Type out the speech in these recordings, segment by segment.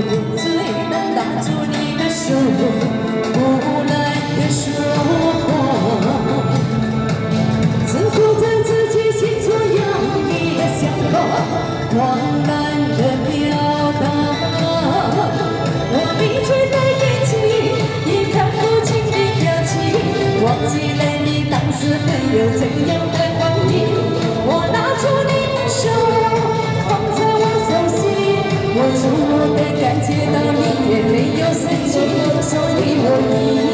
Thank you. listen you, so we will leave.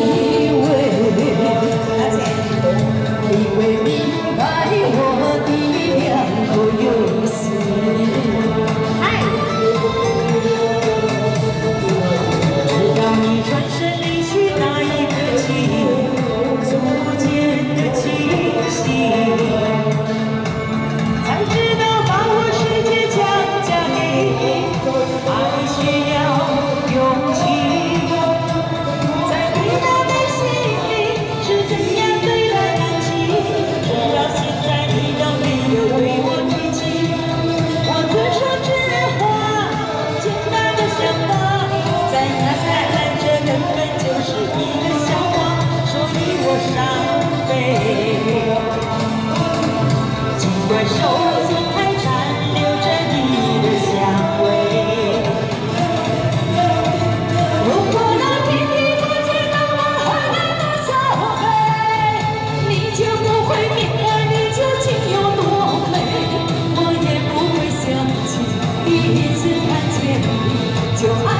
第一次看见你，就爱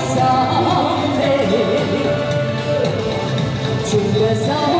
相随，情的相。